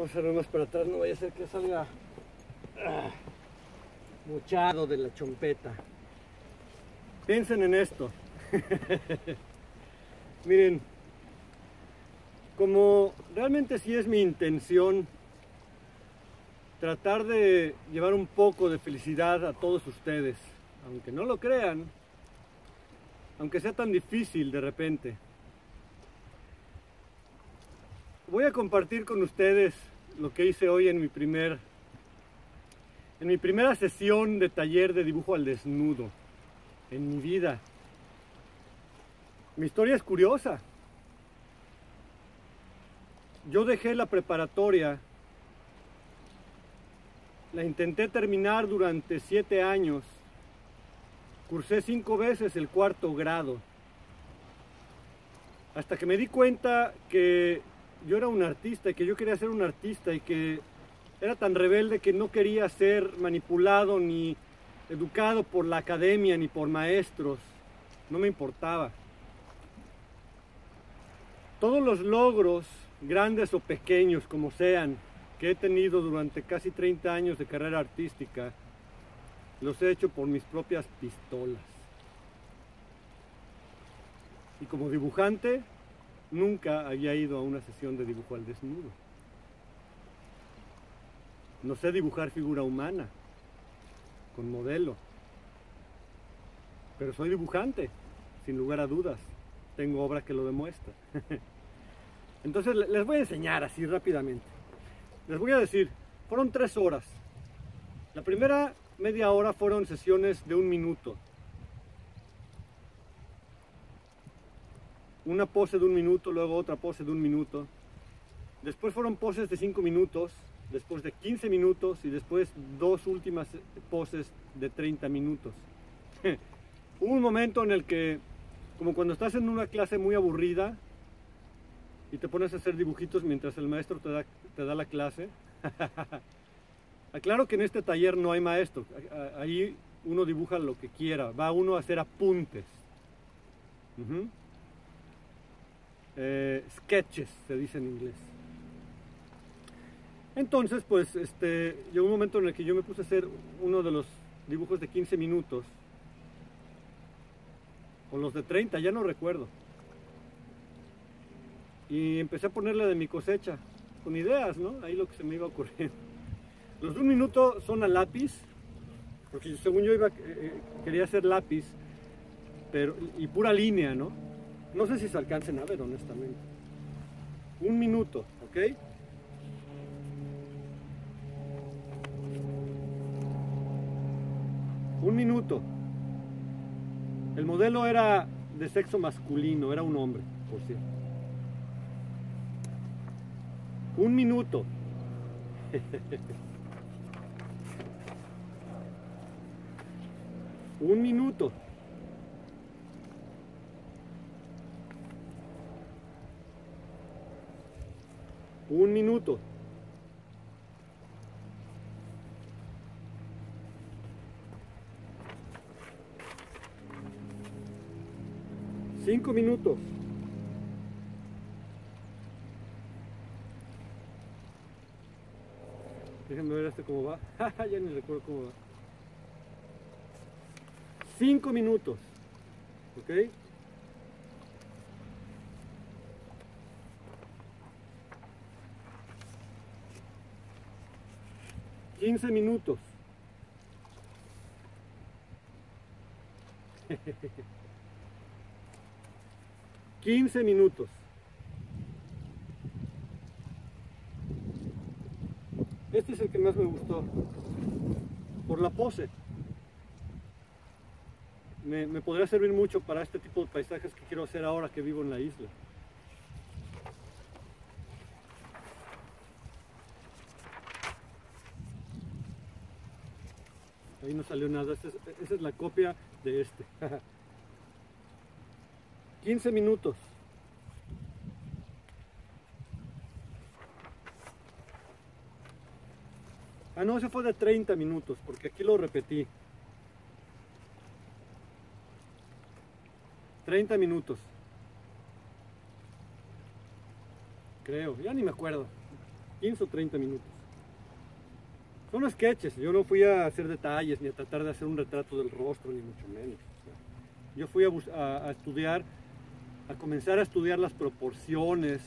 Vamos a hacerlo más para atrás, no vaya a ser que salga ah, mochado de la chompeta. Piensen en esto. Miren, como realmente sí es mi intención tratar de llevar un poco de felicidad a todos ustedes, aunque no lo crean, aunque sea tan difícil de repente. Voy a compartir con ustedes lo que hice hoy en mi primer en mi primera sesión de taller de dibujo al desnudo en mi vida. Mi historia es curiosa. Yo dejé la preparatoria, la intenté terminar durante siete años, cursé cinco veces el cuarto grado, hasta que me di cuenta que yo era un artista y que yo quería ser un artista y que era tan rebelde que no quería ser manipulado ni educado por la academia ni por maestros. No me importaba. Todos los logros, grandes o pequeños como sean, que he tenido durante casi 30 años de carrera artística, los he hecho por mis propias pistolas. Y como dibujante, nunca había ido a una sesión de dibujo al desnudo. No sé dibujar figura humana, con modelo. Pero soy dibujante, sin lugar a dudas. Tengo obra que lo demuestra. Entonces les voy a enseñar así rápidamente. Les voy a decir, fueron tres horas. La primera media hora fueron sesiones de un minuto. Una pose de un minuto, luego otra pose de un minuto. Después fueron poses de 5 minutos, después de 15 minutos y después dos últimas poses de 30 minutos. Hubo un momento en el que, como cuando estás en una clase muy aburrida y te pones a hacer dibujitos mientras el maestro te da, te da la clase. Aclaro que en este taller no hay maestro, ahí uno dibuja lo que quiera, va uno a hacer apuntes. Eh, sketches, se dice en inglés. Entonces, pues, este, llegó un momento en el que yo me puse a hacer uno de los dibujos de 15 minutos, o los de 30, ya no recuerdo. Y empecé a ponerle de mi cosecha, con ideas, ¿no? Ahí lo que se me iba ocurriendo. Los de un minuto son a lápiz, porque según yo iba, eh, eh, quería hacer lápiz, pero, y pura línea, ¿no? No sé si se alcancen a ver, honestamente. Un minuto, ¿ok? Un minuto. El modelo era de sexo masculino, era un hombre, por cierto. Un minuto. un minuto. Un minuto. Cinco minutos. Déjenme ver este cómo va. ya ni recuerdo cómo va. Cinco minutos. ¿Ok? 15 minutos. Quince minutos. Este es el que más me gustó. Por la pose. Me, me podría servir mucho para este tipo de paisajes que quiero hacer ahora que vivo en la isla. Ahí no salió nada. Esa es, la copia de este. 15 minutos. Ah, no, ese fue de 30 minutos, porque aquí lo repetí. 30 minutos. Creo, ya ni me acuerdo. 15 o 30 minutos. Son sketches, yo no fui a hacer detalles ni a tratar de hacer un retrato del rostro, ni mucho menos. Yo fui a, a estudiar, a comenzar a estudiar las proporciones,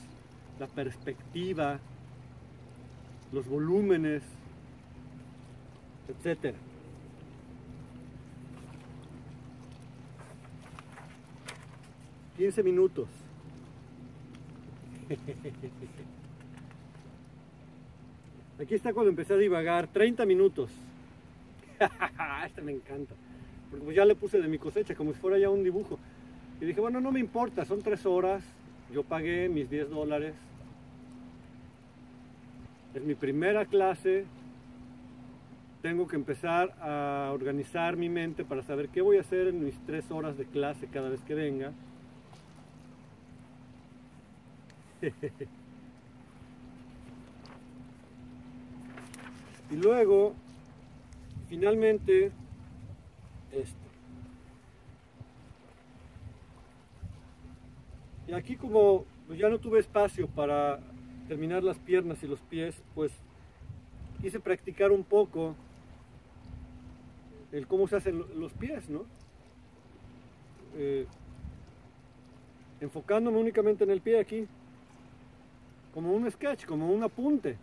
la perspectiva, los volúmenes, etcétera. Quince minutos. Aquí está cuando empecé a divagar, 30 minutos. este me encanta. Porque pues ya le puse de mi cosecha, como si fuera ya un dibujo. Y dije, bueno, no me importa, son tres horas. Yo pagué mis 10 dólares. Es mi primera clase. Tengo que empezar a organizar mi mente para saber qué voy a hacer en mis tres horas de clase cada vez que venga. y luego, finalmente, esto. Y aquí como pues, ya no tuve espacio para terminar las piernas y los pies, pues quise practicar un poco el cómo se hacen los pies, ¿no? Eh, enfocándome únicamente en el pie aquí como un sketch, como un apunte,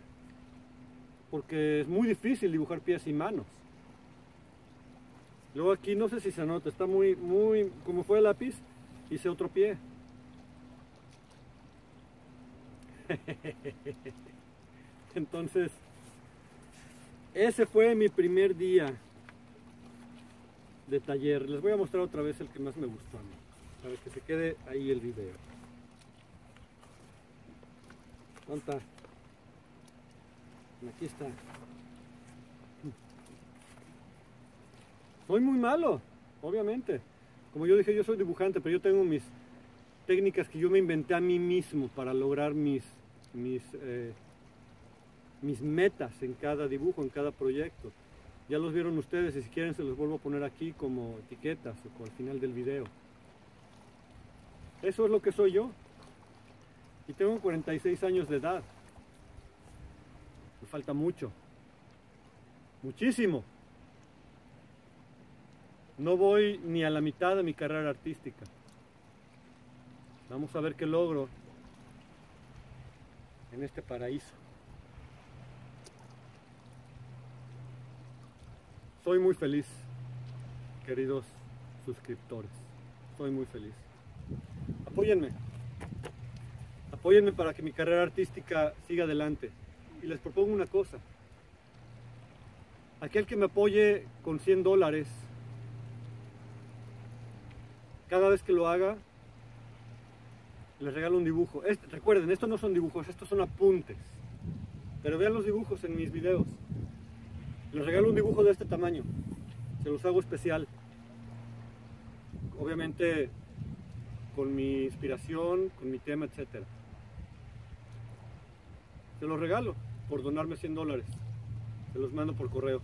porque es muy difícil dibujar pies y manos. Luego aquí no sé si se nota, está muy, muy, como fue el lápiz, hice otro pie. Entonces, ese fue mi primer día de taller. Les voy a mostrar otra vez el que más me gustó a mí, para que se quede ahí el video. ¿Dónde está? Aquí está. Soy muy malo, obviamente. Como yo dije, yo soy dibujante, pero yo tengo mis técnicas que yo me inventé a mí mismo para lograr mis, mis, eh, mis metas en cada dibujo, en cada proyecto. Ya los vieron ustedes y si quieren se los vuelvo a poner aquí como etiquetas o al final del video. Eso es lo que soy yo y tengo 46 años de edad. Me falta mucho, muchísimo. No voy ni a la mitad de mi carrera artística. Vamos a ver qué logro en este paraíso. Soy muy feliz, queridos suscriptores. Soy muy feliz. Apóyenme. Apóyenme para que mi carrera artística siga adelante. Y les propongo una cosa. Aquel que me apoye con 100 dólares, cada vez que lo haga, les regalo un dibujo. recuerden, estos no son dibujos, estos son apuntes. Pero vean los dibujos en mis videos. Les regalo un dibujo de este tamaño. Se los hago especial. Obviamente con mi inspiración, con mi tema, etcétera. Se los regalo por donarme 100 dólares. Se los mando por correo.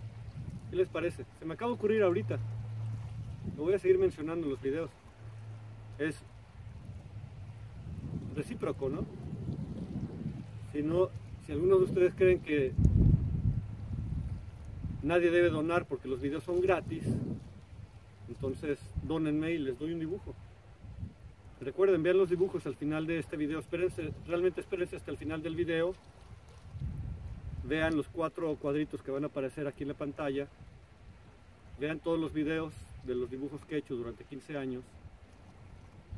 ¿Qué les parece? Se me acaba de ocurrir ahorita. Lo voy a seguir mencionando en los videos. Es recíproco, ¿no? Si no, si algunos de ustedes creen que nadie debe donar porque los videos son gratis, entonces donenme y les doy un dibujo. Recuerden, ver los dibujos al final de este video. Espérense, realmente espérense hasta el final del video vean los cuatro cuadritos que van a aparecer aquí en la pantalla, vean todos los videos de los dibujos que he hecho durante 15 años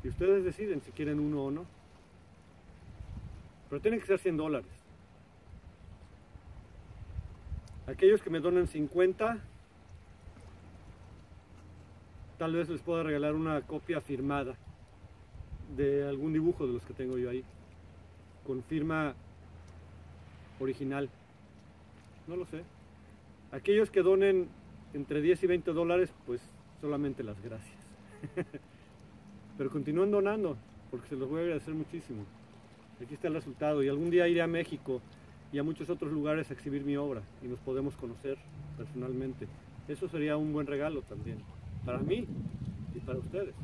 y ustedes deciden si quieren uno o no. Pero tienen que ser 100 dólares. Aquellos que me donen 50, tal vez les pueda regalar una copia firmada de algún dibujo de los que tengo yo ahí, con firma original. No lo sé. Aquellos que donen entre 10 y 20 dólares, pues solamente las gracias. Pero continúen donando, porque se los voy a agradecer muchísimo. Aquí está el resultado y algún día iré a México y a muchos otros lugares a exhibir mi obra y nos podemos conocer personalmente. Eso sería un buen regalo también, para mí y para ustedes.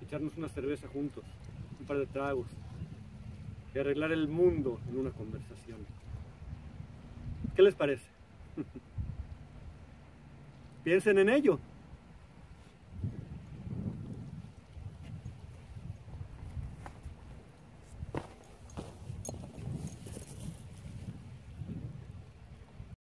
Echarnos una cerveza juntos, un par de tragos y arreglar el mundo en una conversación. ¿Qué les parece? Piensen en ello.